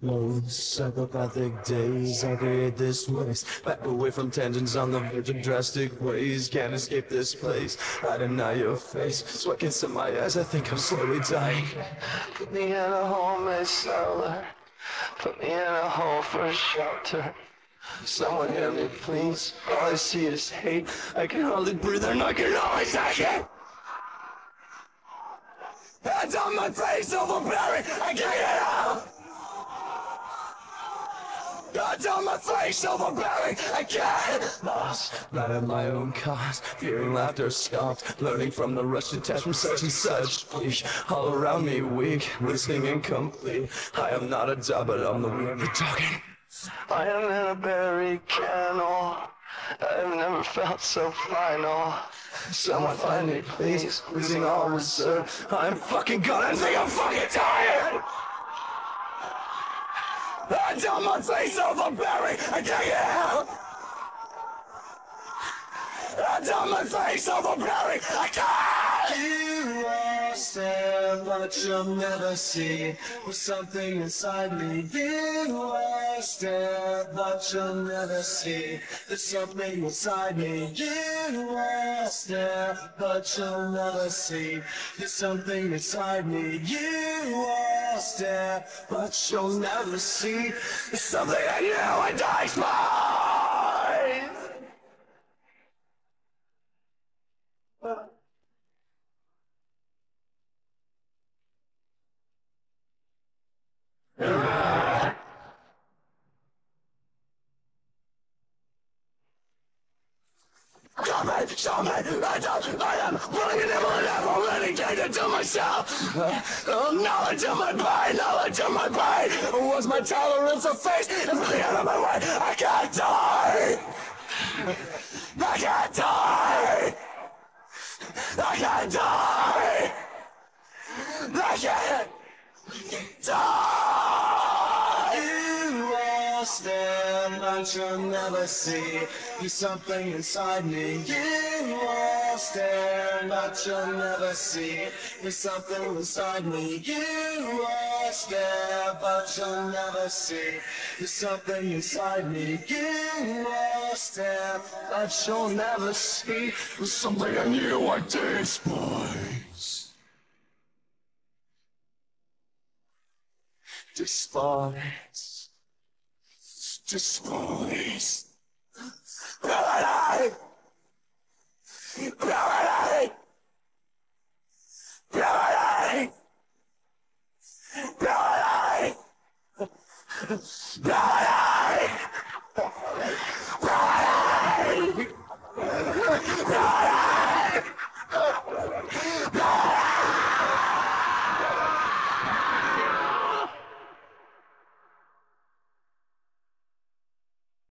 Most psychopathic days, I create this waste. Back away from tangents on the verge of drastic ways. Can't escape this place. I deny your face. Sweat gets in my eyes, I think I'm slowly dying. Put me in a homemade cellar. Put me in a hole for shelter. Someone hear me, please. All I see is hate. I can hardly breathe, and I can only take it. Hands on my face, overbearing. I can't get out. Hands on my face, overbearing. I can't. Lost, right at my own cost. Fearing laughter scoffed. Learning from the rush detached from such and such. Weak, all around me weak. Listening incomplete. I am not a dog, but I'm the one you're talking. I am in a berry kennel. I've never felt so final. Someone find me, please. Losing all reserve. I'm fucking gonna think I'm fucking tired. Hands on my face overbearing. I can't get out. Hands on my face overbearing. I can't. There, but you'll never see. With something inside me. You lost there, but you'll never see. There's something inside me. You lost there, but you'll never see. There's something inside me. You lost there, but you'll never see. There's something in you and I despise. Shaman, shaman, I don't, I am willing and able and have already gained to myself. Oh, knowledge of my pain, knowledge of my pain. Was my tolerance of face is really out of my way. I can't die. I can't die. I can't die. I can't die. Lost them, but you'll never see. There's something inside me. You them, but you'll never see. There's something inside me. You them, but you'll never see. There's something inside me. You them, but you'll never see. There's something in you I despise. Despise. Purity! Purity! Purity! Purity! Purity! Purity!